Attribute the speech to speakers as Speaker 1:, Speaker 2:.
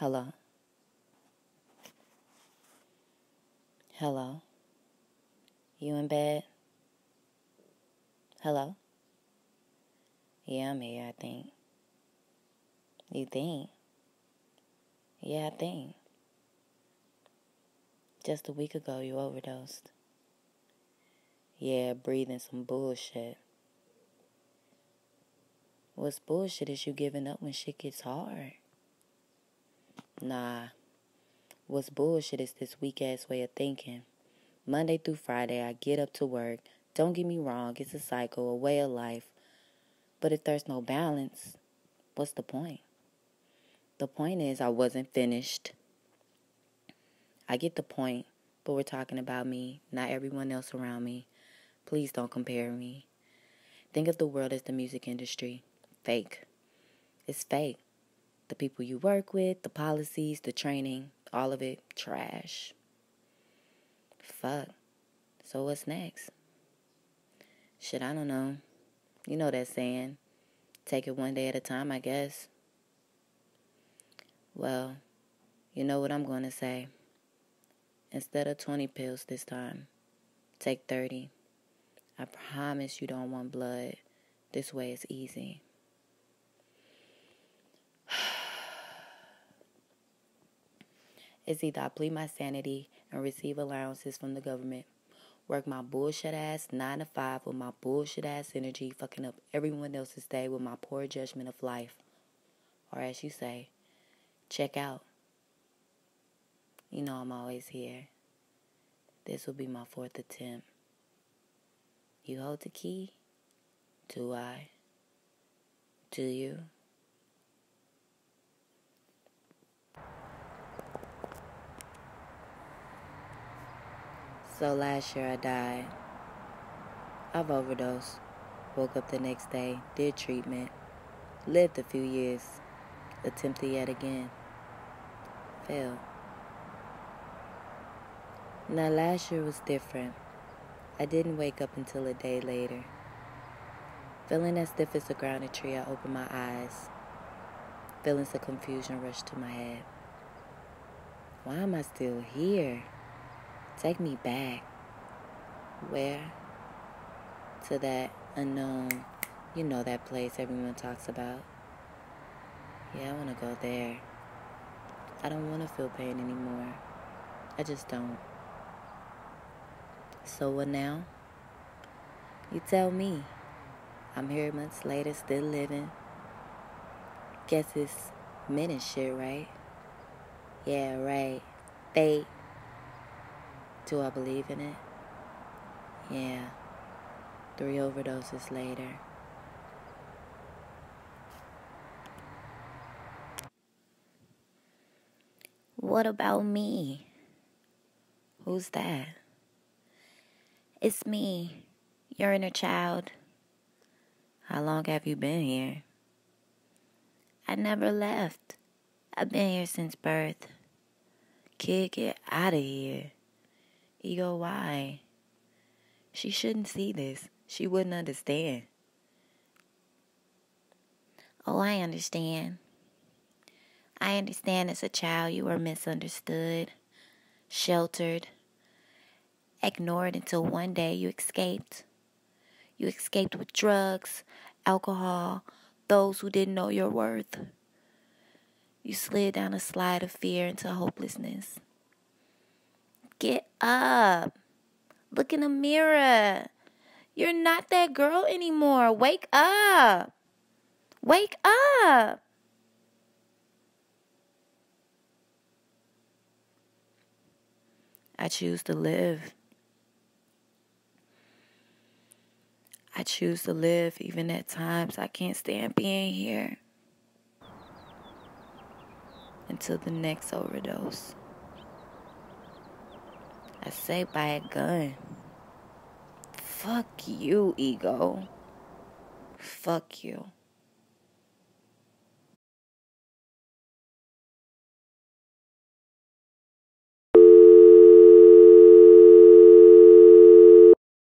Speaker 1: Hello. Hello. You in bed? Hello? Yeah, I'm here, I think. You think? Yeah, I think. Just a week ago, you overdosed. Yeah, breathing some bullshit. What's bullshit is you giving up when shit gets hard. Nah. What's bullshit is this weak ass way of thinking. Monday through Friday, I get up to work. Don't get me wrong, it's a cycle, a way of life. But if there's no balance, what's the point? The point is, I wasn't finished. I get the point, but we're talking about me, not everyone else around me. Please don't compare me. Think of the world as the music industry fake. It's fake. The people you work with, the policies, the training, all of it trash. Fuck. So what's next? Shit, I don't know. You know that saying. Take it one day at a time, I guess. Well, you know what I'm going to say. Instead of 20 pills this time, take 30. I promise you don't want blood. This way is easy. It's either I plead my sanity and receive allowances from the government, work my bullshit ass nine to five with my bullshit ass energy, fucking up everyone else's day with my poor judgment of life, or as you say, check out. You know I'm always here. This will be my fourth attempt. You hold the key? Do I? Do you? So last year I died. I've overdosed. Woke up the next day, did treatment, lived a few years, attempted yet again, failed. Now last year was different. I didn't wake up until a day later. Feeling as stiff as a grounded tree, I opened my eyes. Feelings of confusion rushed to my head. Why am I still here? Take me back. Where? To that unknown, you know that place everyone talks about. Yeah, I want to go there. I don't want to feel pain anymore. I just don't. So what now? You tell me. I'm here months later, still living. Guess it's minute shit, right? Yeah, right. Fate. Do I believe in it? Yeah. Three overdoses later. What about me? Who's that? It's me, your inner child. How long have you been here? I never left. I've been here since birth. Kid, get out of here. Ego, why? She shouldn't see this. She wouldn't understand. Oh, I understand. I understand as a child you were misunderstood, sheltered, ignored until one day you escaped. You escaped with drugs, alcohol, those who didn't know your worth. You slid down a slide of fear into hopelessness. Get up. Look in the mirror. You're not that girl anymore. Wake up. Wake up. I choose to live. I choose to live even at times I can't stand being here. Until the next overdose. I say buy a gun. Fuck you, ego. Fuck you.